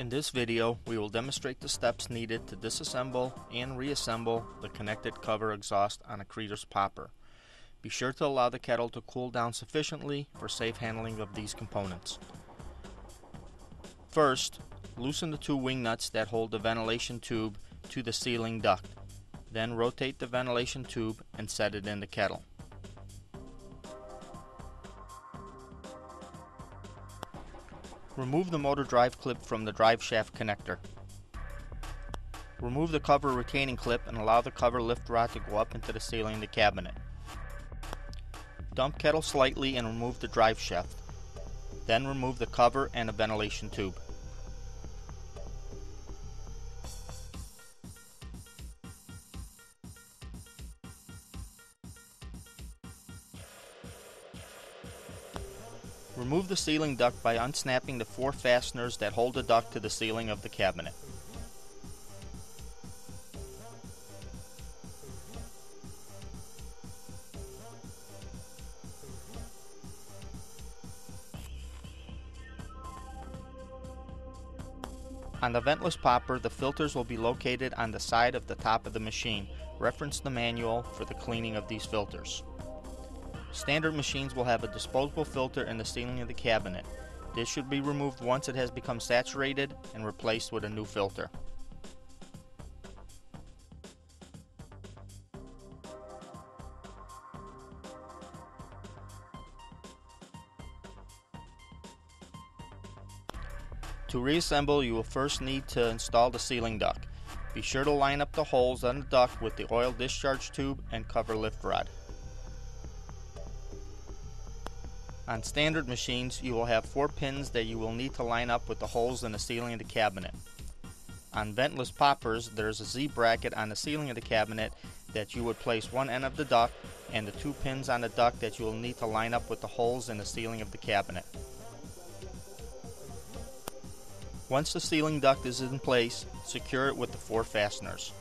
In this video, we will demonstrate the steps needed to disassemble and reassemble the connected cover exhaust on a Cretors popper. Be sure to allow the kettle to cool down sufficiently for safe handling of these components. First, loosen the two wing nuts that hold the ventilation tube to the ceiling duct. Then rotate the ventilation tube and set it in the kettle. Remove the motor drive clip from the drive shaft connector. Remove the cover retaining clip and allow the cover lift rod to go up into the ceiling of the cabinet. Dump kettle slightly and remove the drive shaft. Then remove the cover and the ventilation tube. Remove the ceiling duct by unsnapping the four fasteners that hold the duct to the ceiling of the cabinet. On the ventless popper, the filters will be located on the side of the top of the machine. Reference the manual for the cleaning of these filters. Standard machines will have a disposable filter in the ceiling of the cabinet. This should be removed once it has become saturated and replaced with a new filter. To reassemble, you will first need to install the ceiling duct. Be sure to line up the holes on the duct with the oil discharge tube and cover lift rod. On standard machines, you will have four pins that you will need to line up with the holes in the ceiling of the cabinet. On ventless poppers, there is a Z-bracket on the ceiling of the cabinet that you would place one end of the duct and the two pins on the duct that you will need to line up with the holes in the ceiling of the cabinet. Once the ceiling duct is in place, secure it with the four fasteners.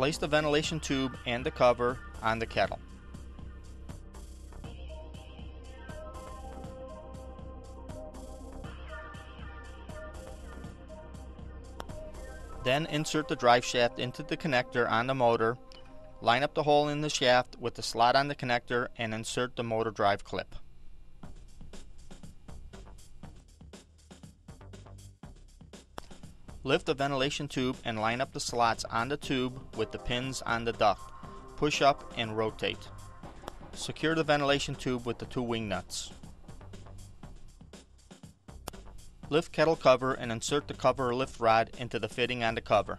Place the ventilation tube and the cover on the kettle. Then insert the drive shaft into the connector on the motor, line up the hole in the shaft with the slot on the connector and insert the motor drive clip. Lift the ventilation tube and line up the slots on the tube with the pins on the duct. Push up and rotate. Secure the ventilation tube with the two wing nuts. Lift kettle cover and insert the cover lift rod into the fitting on the cover.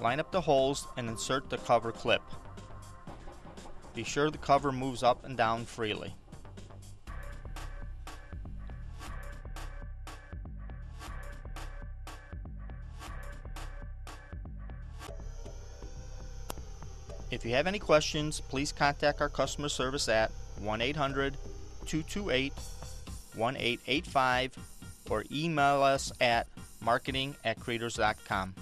Line up the holes and insert the cover clip. Be sure the cover moves up and down freely. If you have any questions, please contact our customer service at 1 800 228 1885 or email us at marketing at cretors.com.